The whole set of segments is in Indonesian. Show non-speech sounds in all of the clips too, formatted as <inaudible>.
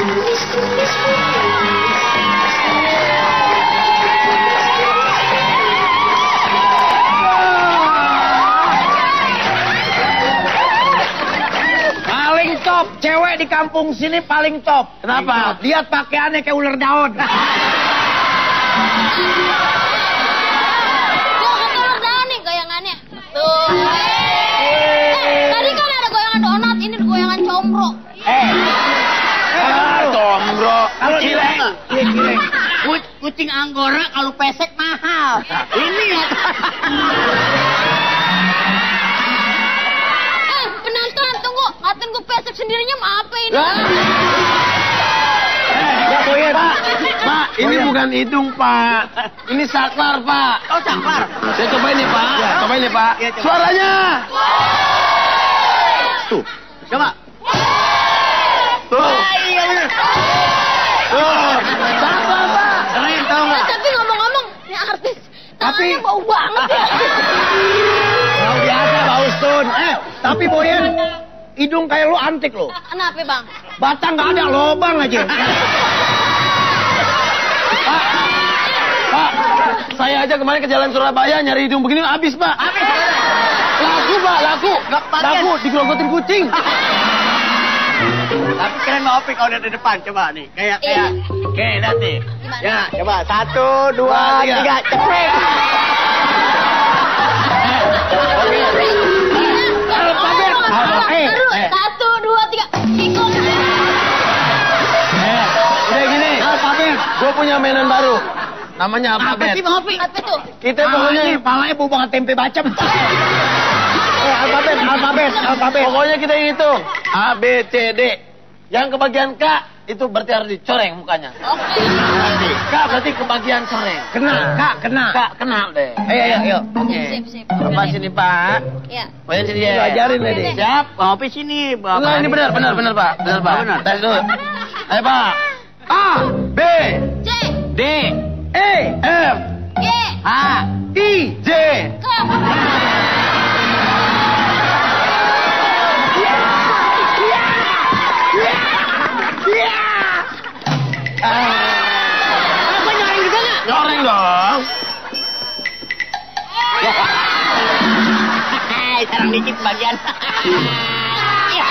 Paling top, cewek di kampung sini paling top. Kenapa? Lihat pakaiannya kayak ular daun. <laughs> kalau cileng, cileng. Ku- Kucing anggora kalau pesek mahal. Ini ya. <laughs> Eh, penonton tunggu, ngatain gue pesek sendirinya apa ini? Ya, Boyen. Pak, Pak, ini bukan hidung, Pak. Ini saklar, Pak. Oh, saklar. Saya cobain nih, Pak. Cobain nih, Pak. Iya, coba. Suaranya. Tuh. Coba. Tuh. Iya bener. Tuh. Saklar, Pak. Keren tau Eh, nggak? tapi ngomong-ngomong, ini artis Tapi- bau banget ya. Kalau biasa Pak Ustun. Eh, tapi Boyen, hidung kayak lu antik lo. Kenapa bang? Batang nggak ada, lobang aja. <laughs> Pak, saya aja kemarin ke jalan Surabaya nyari hidung begini habis, Pak. Habis. Laku, Pak, laku. Laku, digerogotin kucing. Tapi keren Mbak Opi kalau lihat di depan. Coba nih. Kayak Iya. kayak. Oke, nih. Gimana? Ya, coba. Satu, dua, tiga. tiga. Ceprek. Eh, eh. Satu, dua, tiga. Eh, udah gini. Alfabet. Gue punya mainan baru. Namanya Apa alfabet. sih Bang Opi? Apa tuh? Kita Pokoknya palanya bau banget tempe bacem. <laughs> Eh, alfabet, alfabet, alfabet. pokoknya kita hitung A B C D. Yang kebagian K itu berarti harus dicoreng mukanya. Oke. Nanti K berarti kebagian coreng. Kena, kak, kena. K kenal deh. Ayo, ayo, ayo. Oke. Sip, sip. Bapak sini Pak. Ya. Bayar sini ya. Ajarin deh, Dek. Siap. Bang Opi sini. Bang Enggak ini benar benar benar Pak. Benar Pak. Benar. Tes dulu. Ayo Pak. A B C, D Eh, F G, H I J K. Apa nyari juga nggak? Coreng dong. Hai, sekarang dikit bagian. Ya.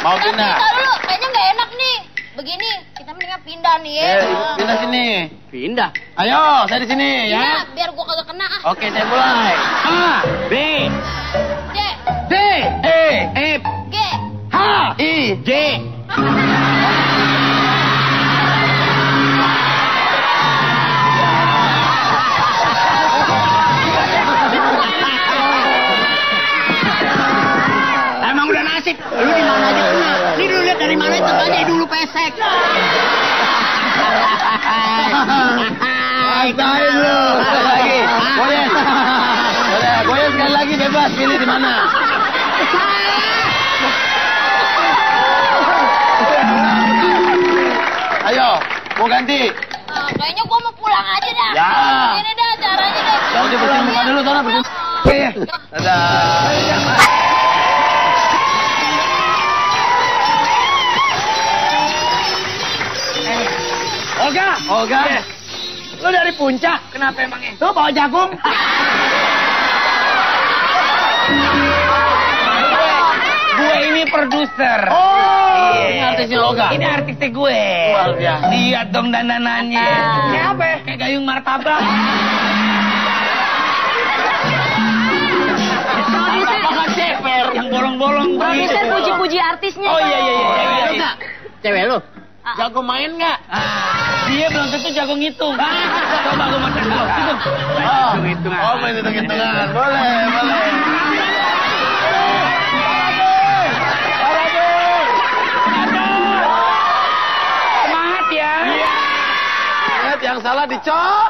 Mau pindah? dulu, kayaknya nggak enak nih. Begini, kita mendingan pindah nih ya. Eh, pindah sini. Pindah. Ayo, saya di sini Iya, ya. biar gua kagak kena ah. Oke, saya mulai. A B C, D E F G. H I J Emang udah nasib. Lu di mana aja kena. Ini dulu lihat dari mana itu aja dulu pesek. Rasain lu. Lagi. Boleh. Boleh. Boleh sekali lagi bebas. Pilih di mana. Ayo, mau ganti. Ah, kayaknya gua mau pulang aja dah. Ya. Ini dah caranya deh. Ya udah bersihin muka dulu, sana bersihin. Oke. Dadah. Olga, Olga. lu dari puncak. Kenapa emangnya? Lu bawa jagung. <laughs> ini produser. Oh, Iya. ini artisnya Olga. Ini artisnya gue. Luar biasa. Lihat dong dandanannya. Kayak apa? ya? Kayak gayung martabak. Yang bolong-bolong. Produser puji-puji artisnya. Oh iya iya iya. iya, Lu iya. nggak? Cewek lu? Jago main nggak? Ah, dia belum tentu jago ngitung. Coba gue mau cek. Hitung. Oh, hitung-hitungan. Oh, main hitung-hitungan. Boleh, boleh. Salah dicok.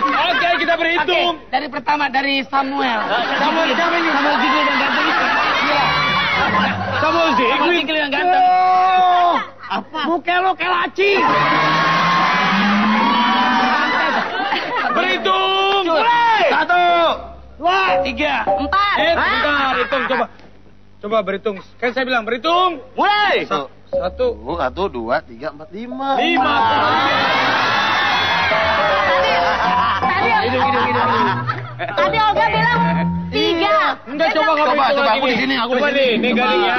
Oke, kita berhitung. dari pertama dari Samuel. Samuel siapa ini? Samuel Zikri yang ganteng itu. Iya. Samuel Zikri. Samuel Zikri yang ganteng. Apa? Muka lo kayak laci. Berhitung. Satu, Dua. Tiga. Empat. Eh, bentar, hitung coba. Coba berhitung. Kan saya bilang berhitung. Mulai. Sa- Satu, Oh, Satu, dua, tiga, empat, lima. lima. Tadi, Hidup, hidup, hidup, hidup. tadi Olga bilang tiga. Enggak, coba kamu Coba, coba, lagi aku di sini, aku di Coba sini. nih, nih Coba. garing ya.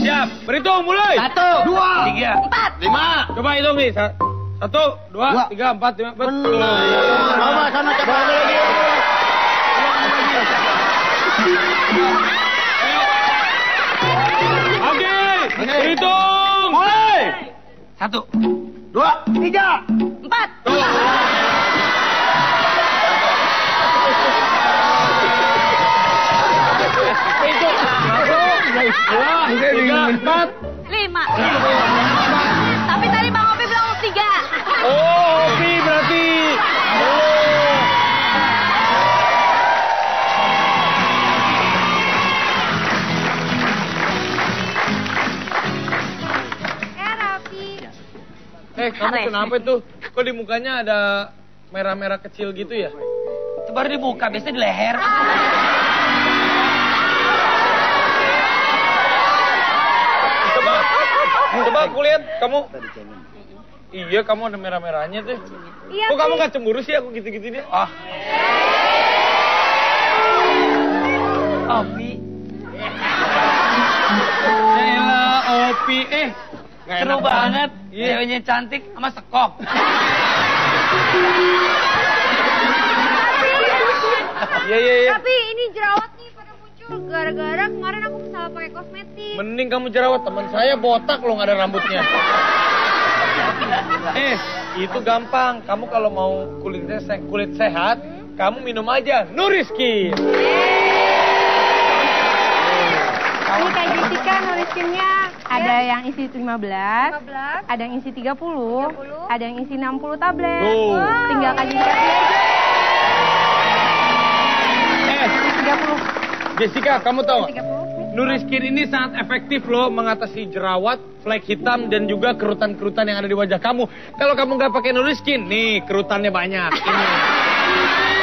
Siap, berhitung mulai. Satu, dua, Tiga. Empat. lima. Coba hitung nih. Sa- Satu, dua, Dua. tiga, empat, lima. Betul. Coba sana cepat. Oke, berhitung. Satu. Dua, tiga. Empat. Tiga, empat. Lima. Tapi tadi Bang Opi bilang tiga. Oh, Opi berarti. Eh, kamu kenapa itu? Kok di mukanya ada merah-merah kecil gitu ya? Itu baru di muka, biasanya di leher. Coba, coba aku lihat kamu. Iya, kamu ada merah-merahnya tuh. Iya, Kok kamu gak cemburu sih aku gitu-gitu nih? Oh. Opi. Yaelah, Opi. Eh, Seru enak banget. Iya. Ceweknya cantik sama sekop. Iya, iya, iya. Tapi ini jerawat nih pada muncul gara-gara kemarin aku salah pakai kosmetik. Mending kamu jerawat. Teman saya botak loh nggak ada rambutnya. <laughs> eh, itu gampang. Kamu kalau mau kulitnya se- kulit sehat, kamu minum aja Nuriskin. Ini kayak Jessica nuliskinnya ada yang isi 15, 15. ada yang isi 30, ada yang isi 60 tablet. Tuh. Tinggal kasih pilih aja. Eh, 30. Jessica, kamu tahu? 30. Nuriskin ini sangat efektif loh mengatasi jerawat, flek hitam, dan juga kerutan-kerutan yang ada di wajah kamu. Kalau kamu nggak pakai Nuriskin, nih kerutannya banyak. Ini. <laughs>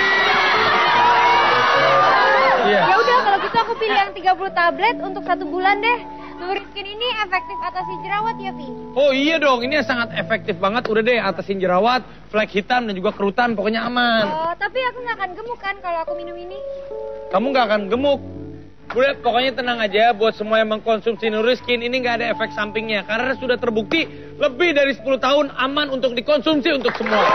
Iya. Ya udah kalau gitu aku pilih yang 30 tablet untuk satu bulan deh. Nuriskin ini efektif atasi jerawat ya, Vi? Oh iya dong, ini sangat efektif banget. Udah deh, atasin jerawat, flek hitam, dan juga kerutan. Pokoknya aman. Oh, tapi aku nggak akan gemuk kan kalau aku minum ini? Kamu nggak akan gemuk. Udah, pokoknya tenang aja buat semua yang mengkonsumsi Nuriskin ini nggak ada efek sampingnya. Karena sudah terbukti lebih dari 10 tahun aman untuk dikonsumsi untuk semua.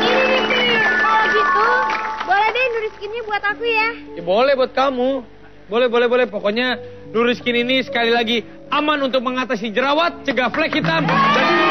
Ini nih, Vi. Kalau gitu, boleh deh Nuriskinnya buat aku ya. Ya boleh buat kamu. Boleh, boleh, boleh. Pokoknya Nuriskin ini sekali lagi aman untuk mengatasi jerawat, cegah flek hitam, dan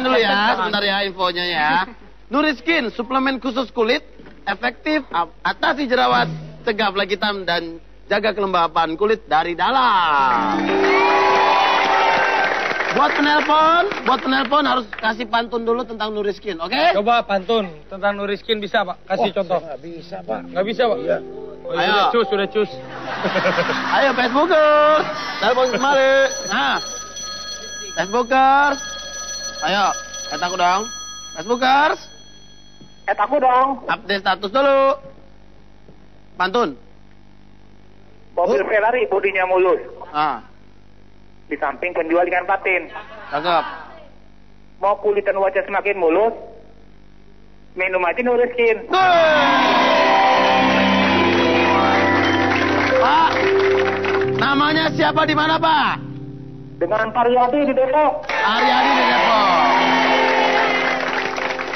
bacain dulu ya, sebentar ya infonya ya. <laughs> Nuriskin, suplemen khusus kulit, efektif atasi jerawat, cegah flek hitam dan jaga kelembapan kulit dari dalam. Buat penelpon, buat penelpon harus kasih pantun dulu tentang Nuriskin, oke? Coba pantun tentang Nuriskin bisa pak? Kasih contoh. Nggak bisa pak. Nggak bisa pak? Iya. Oh, iya, Ayo. udah cus, udah cus. <laughs> Ayo Facebookers, telepon kemari. Nah, Facebookers, ayo, kata aku dong. Facebookers, Eh aku dong, update status dulu. Pantun. mobil Ferrari bodinya mulus. Ah, Di samping penjual ikan patin. cakep. Mau kulit dan wajah semakin mulus, minum aja Nuriskin. Pak, namanya siapa di mana Pak? Dengan Pariyadi di Depok. Aryadi di Depok.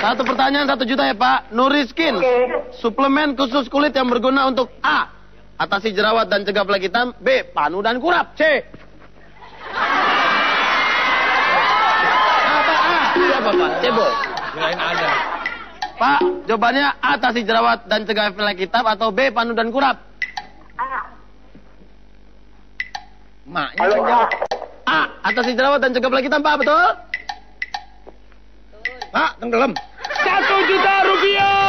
Satu pertanyaan satu juta ya Pak. Nuriskin, Oke. suplemen khusus kulit yang berguna untuk A. Atasi jerawat dan cegah flek hitam. B. Panu dan kurap. C. Apa A? Siapa Pak? Cebol. Kirain ada. Pak, jawabannya A. Atasi jerawat dan cegah flek hitam atau B. Panu dan kurap. Maknya Halo. A. A. A. Atasi jerawat dan cegah penyakit tanpa betul? Pak, tenggelam. Satu juta rupiah.